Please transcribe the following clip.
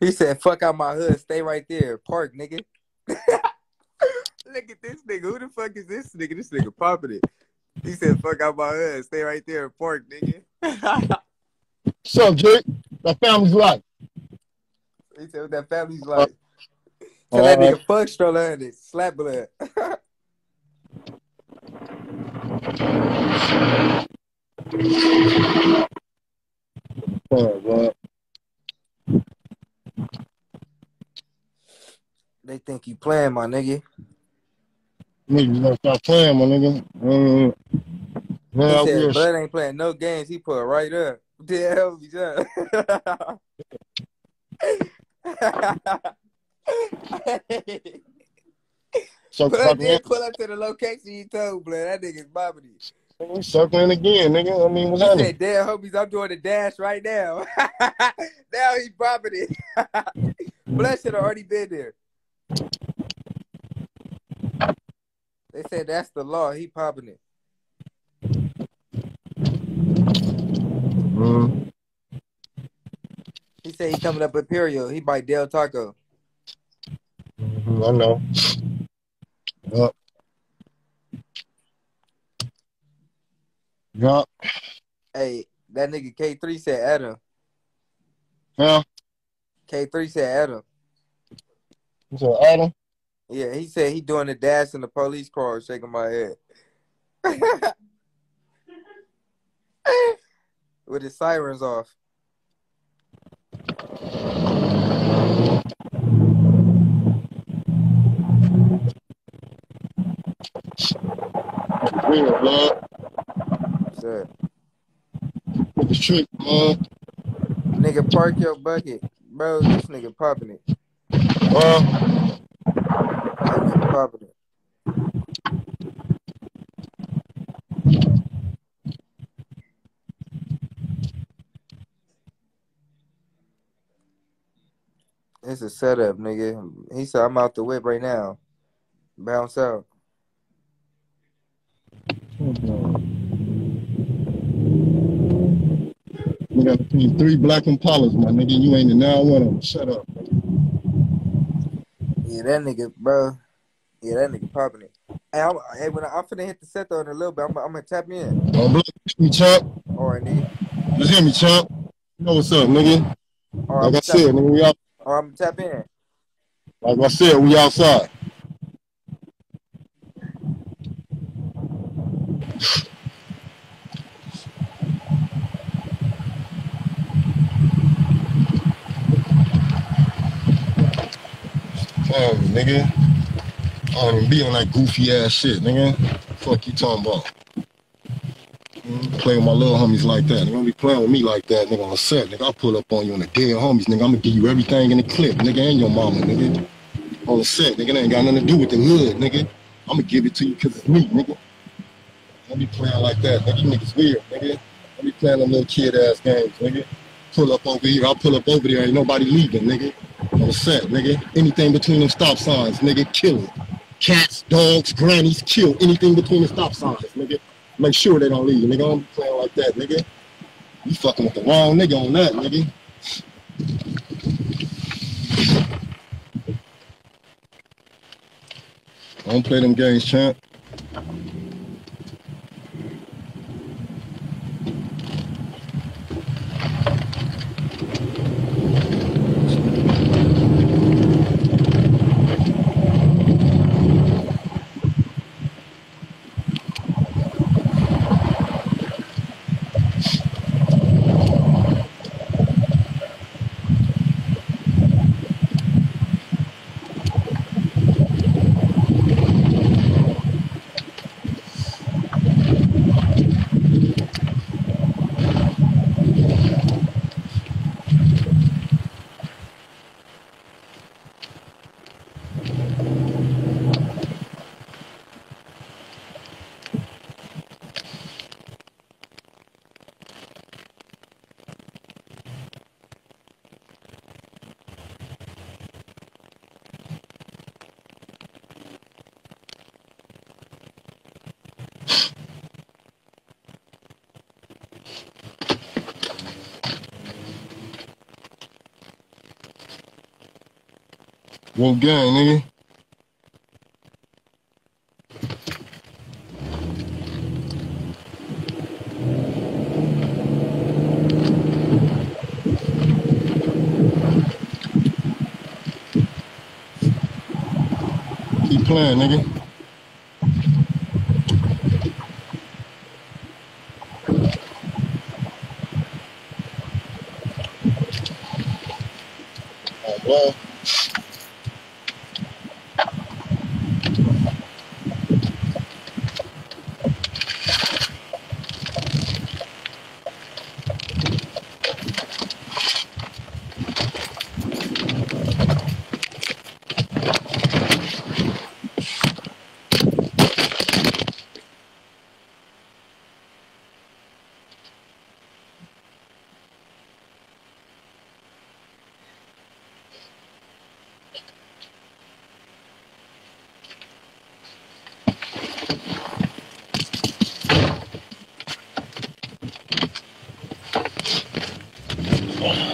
he said, "Fuck out my hood, stay right there, park, nigga." Look at this nigga. Who the fuck is this nigga? This nigga popping it. He said, "Fuck out my hood, stay right there, park, nigga." What's up, Jake? That family's life. he said, "What that family's uh, like." Tell that Alright. nigga fuck stroller and it slap blood. Oh, what? they think you playing, my nigga. Nigga, you gotta stop playing, my nigga. Mm. He said. Bud ain't playing no games. He put it right up. What the hell he done? So fucking there, pull up to the location you told, blood. That nigga's bobbing you. We circling again, nigga. I mean, what's He happening? said, damn, homies, I'm doing a dash right now. now he popping it. Should have already been there. They said that's the law. He popping it. Mm. He said he coming up Imperial. He by Del Taco. Mhm, I know. Yup. Yup. Hey, that nigga K3 said Adam. Yeah. K3 said Adam. So Adam. Yeah, he said he doing the dash in the police car, shaking my head. With his sirens off. Real blood. So, With the trick, man. nigga, park your bucket. Bro, this nigga popping it. Uh, That nigga popping it. It's a setup, nigga. He said, I'm out the whip right now. Bounce out. We got between three black Impalas, my nigga. You ain't in now one of them. Shut up. Yeah, that nigga, bro. Yeah, that nigga popping it. Hey, I'm, hey when I, I'm finna hit the set though in a little bit, I'm, I'm gonna tap in. Oh, Don't block me, chump. All right, nigga. Just hear me, chump. You know what's up, nigga. All right, Like I said, nigga, we out. all right, I'm gonna tap in. Like I said, we outside. Nigga. I don't even be on that goofy ass shit, nigga. Fuck you talking about? Play with my little homies like that. Nigga, don't be playing with me like that, nigga, on the set. Nigga, I'll pull up on you on the dead homies, nigga. I'm gonna give you everything in the clip, nigga, and your mama, nigga. On the set, nigga, that ain't got nothing to do with the hood, nigga. I'm gonna give it to you because it's me, nigga. Don't be playing like that, nigga. You niggas weird, nigga. Don't be playing them little kid ass games, nigga. Pull up over here, I'll pull up over there, ain't nobody leaving, nigga. The set, nigga. Anything between them stop signs, nigga, kill it. Cats, dogs, grannies, kill anything between the stop signs, nigga. Make sure they don't leave, nigga. Don't be playing like that, nigga. You fucking with the wrong nigga on that, nigga. I Don't play them games, champ. What gang, nigga? Keep playing, nigga. Oh, well. Oh.